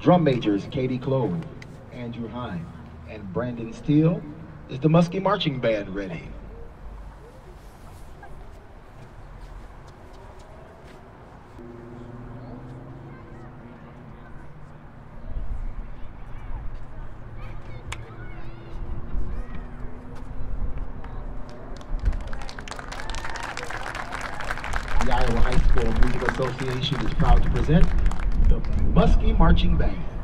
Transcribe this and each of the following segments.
Drum majors Katie Clove, Andrew Hine, and Brandon Steele. Is the Muskie Marching Band ready? The Iowa High School Music Association is proud to present the Muskie Marching Band.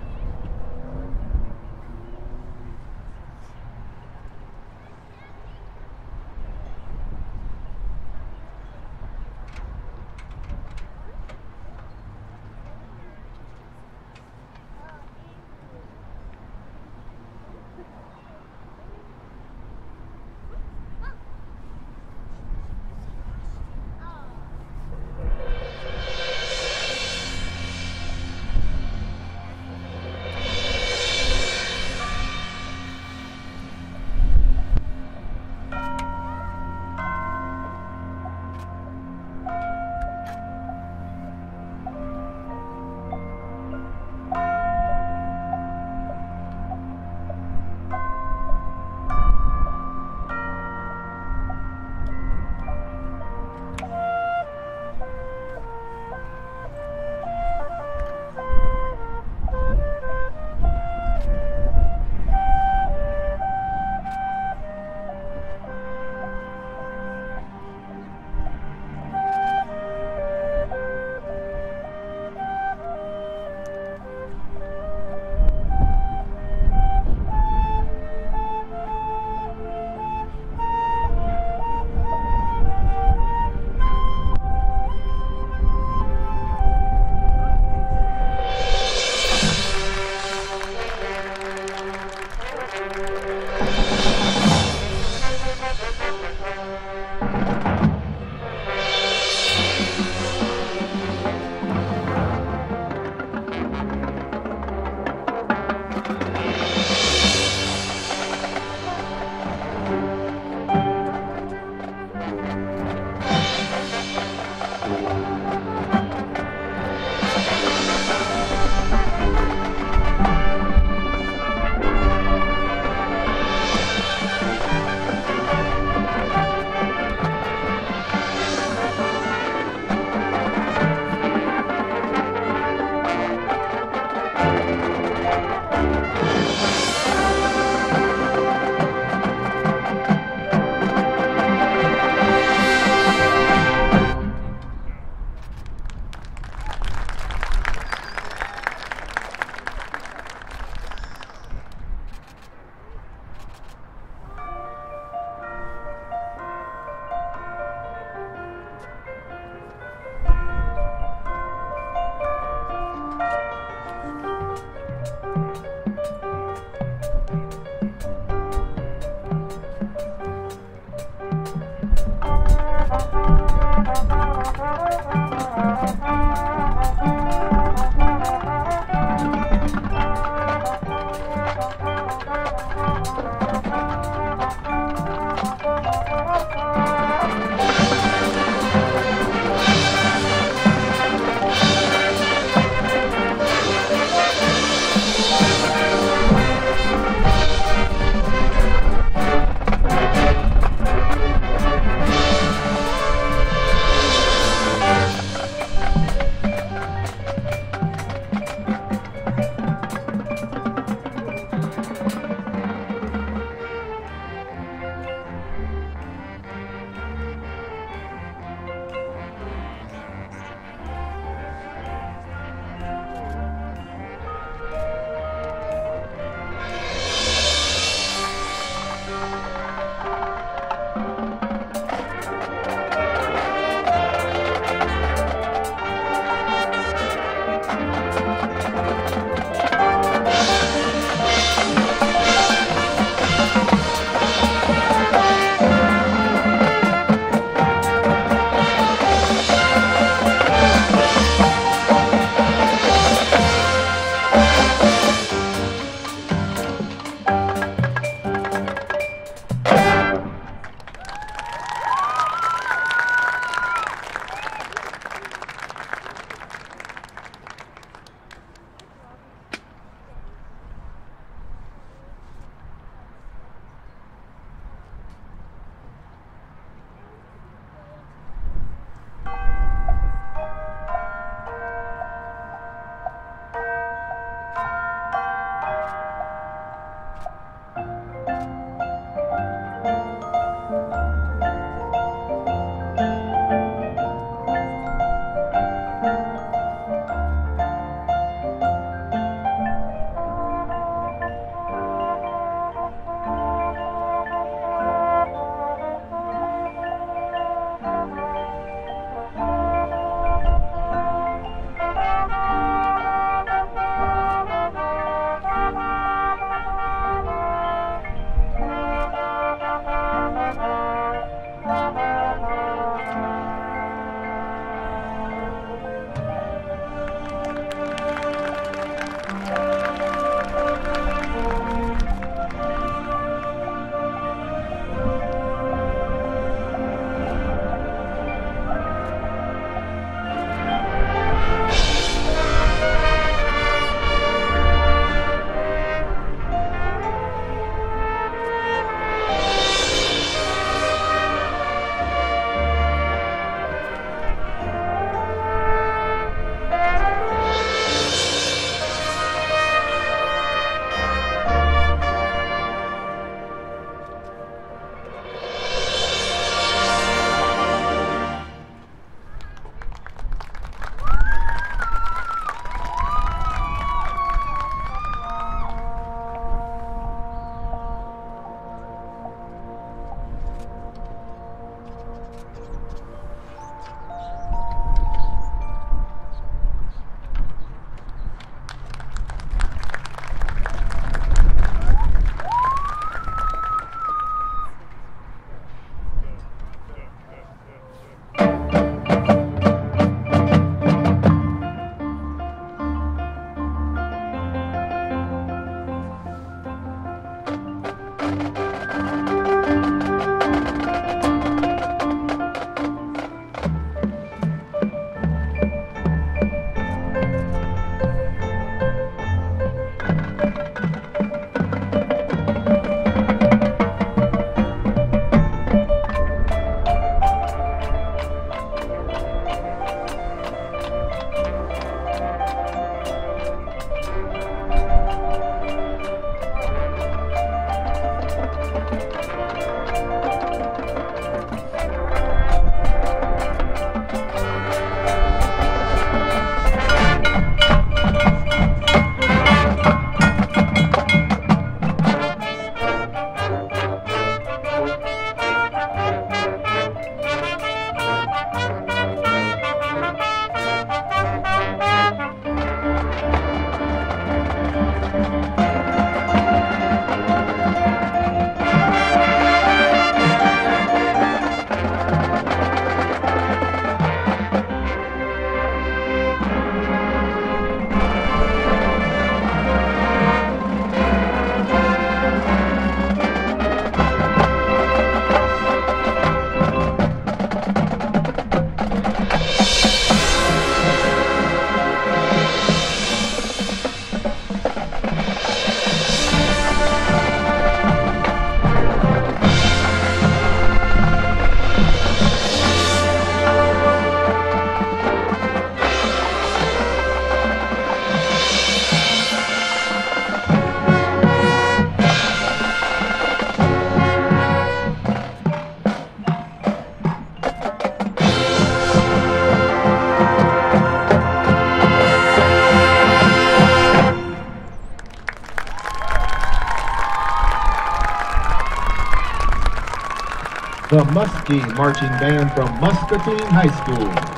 Muskie Marching Band from Muscatine High School.